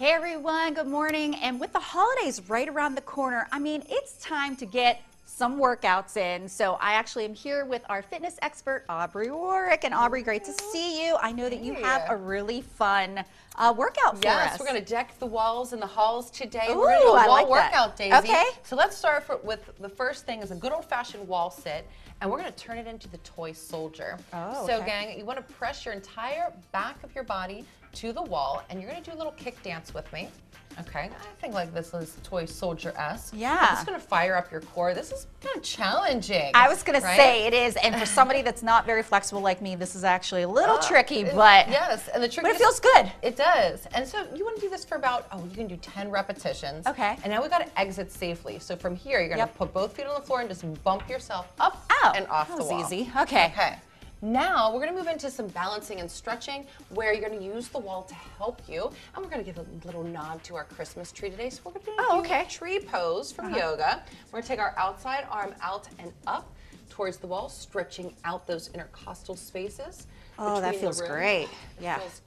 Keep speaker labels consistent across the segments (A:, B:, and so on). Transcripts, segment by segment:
A: Hey everyone, good morning. And with the holidays right around the corner, I mean, it's time to get some workouts in. So I actually am here with our fitness expert, Aubrey Worek. And Aubrey, great to see you. I know that you have a really fun uh, workout for
B: yes,
A: us.
B: Yes, we're going to deck the walls and the halls today.
A: Ooh,
B: we're going to do a
A: I
B: wall
A: like that.
B: workout, Daisy.
A: Okay.
B: So let's start for, with the first thing is a good old-fashioned wall sit, and we're going to turn it into the toy soldier.
A: Oh,
B: so
A: okay.
B: gang, you want to press your entire back of your body to the wall, and you're going to do a little kick dance with me. Okay, I think like this is toy soldier-esque.
A: Yeah.
B: This is going to fire up your core. This is kind of challenging.
A: I was going to
B: right?
A: say it is. And for somebody that's not very flexible like me, this is actually a little
B: Uh,
A: tricky,
B: it-
A: but,
B: yes, and the trick
A: but it feels good.
B: It does. And so you want to do this for about, oh, you can do 10 repetitions.
A: Okay.
B: And now we got to exit safely. So from here, you're to
A: Yep.
B: put both feet on the floor and just bump yourself up
A: Oh,
B: and off
A: that
B: the
A: was
B: wall.
A: easy. Okay.
B: Okay. Now we're going to move into some balancing and stretching where you're going to use the wall to help you. And we're going to give a little nod to our Christmas tree today. So we're going to do
A: Oh,
B: a
A: okay.
B: tree pose from uh-huh. yoga. We're going to take our outside arm out and up towards the wall, stretching out those intercostal spaces.
A: Oh, that feels great.
B: It
A: Yeah.
B: feels.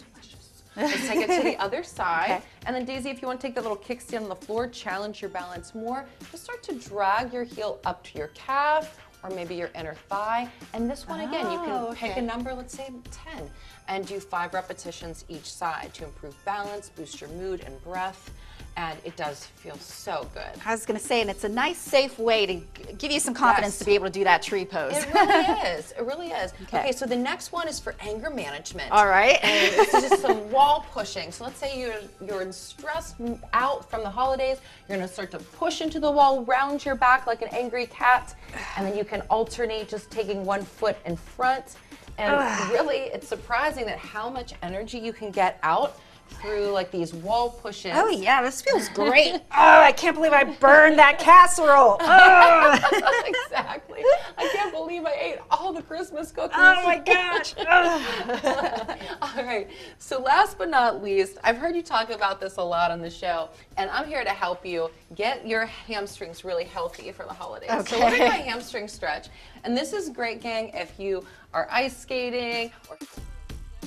B: Let's take it to the other side.
A: Okay.
B: And then Daisy, if you want to take that little kickstand on the floor, challenge your balance more. Just start to drag your heel up to your calf or maybe your inner thigh. And this one again, you
A: Oh,
B: can pick
A: okay.
B: a number, let's say 10, and do five repetitions each side to improve balance, boost your mood and breath. And it does feel so good.
A: I was going to say, and it's a nice, safe way to give you some confidence
B: Yes.
A: to be able to do that tree pose.
B: It really is. It really is.
A: Okay.
B: Okay. so the next one is for anger management.
A: All right.
B: And this is just some wall pushing. So let's say you're you're stressed out from the holidays. You're gonna start to push into the wall, round your back like an angry cat, and then you can alternate just taking one foot in front. And really, it's surprising that how much energy you can get out through like these wall pushes.
A: Oh yeah, this feels great. oh, I can't believe I burned that casserole. Oh,
B: exactly. I can't believe I ate all the Christmas cookies.
A: oh my gosh.
B: All right. So last but not least, I've heard you talk about this a lot on the show, and I'm here to help you get your hamstrings really healthy for the holidays. So
A: Okay.
B: gonna do a hamstring stretch, and this is great, gang, if you are ice skating or.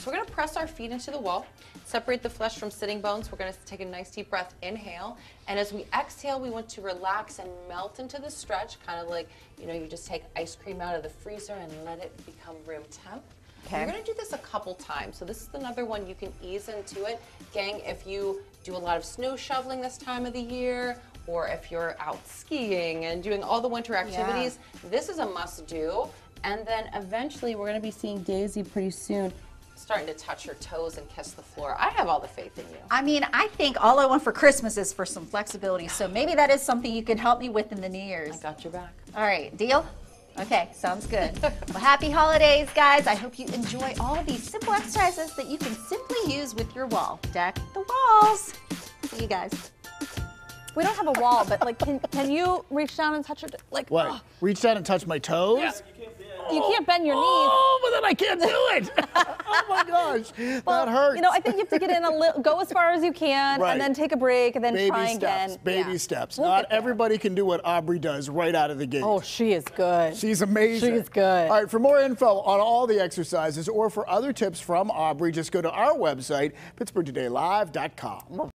B: So we're gonna press our feet into the wall, separate the flesh from sitting bones. We're gonna take a nice deep breath, inhale, and as we exhale, we want to relax and melt into the stretch, kind of like you know you just take ice cream out of the freezer and let it become room temp.
A: Okay.
B: You're gonna do this a couple times. So this is another one you can ease into it. Gang, if you do a lot of snow shoveling this time of the year, or if you're out skiing and doing all the winter activities, this is a must do. And then eventually we're gonna be seeing Daisy pretty soon starting to touch her toes and kiss the floor. I have all the faith in you.
A: I mean, I think all I want for Christmas is for some flexibility. So maybe that is something you can help me with in the New
B: I got your back.
A: All right, deal? Okay, sounds good. well, happy holidays, guys. I hope you enjoy all these simple exercises that you can simply use with your wall. Deck the walls. See you guys.
C: We don't have a wall, but like, can, can you reach down and touch your, like,
D: What?
C: oh,
D: Reach down and touch my toes?
C: Yeah, you can't bend your knees.
D: Oh, then I can't do it. oh my gosh, that hurts.
C: You know, I think you have to get in a little, go as far as you can,
D: Right.
C: and then take a break, and then
D: baby
C: try
D: steps,
C: again.
D: baby
C: Yeah.
D: steps.
C: We'll
D: Not everybody can do what Aubrey does right out of the gate.
C: Oh, she is good.
D: She's amazing.
C: She's good.
D: All right, for more info on all the exercises or for other tips from Aubrey, just go to our website, pittsburghtodaylive.com.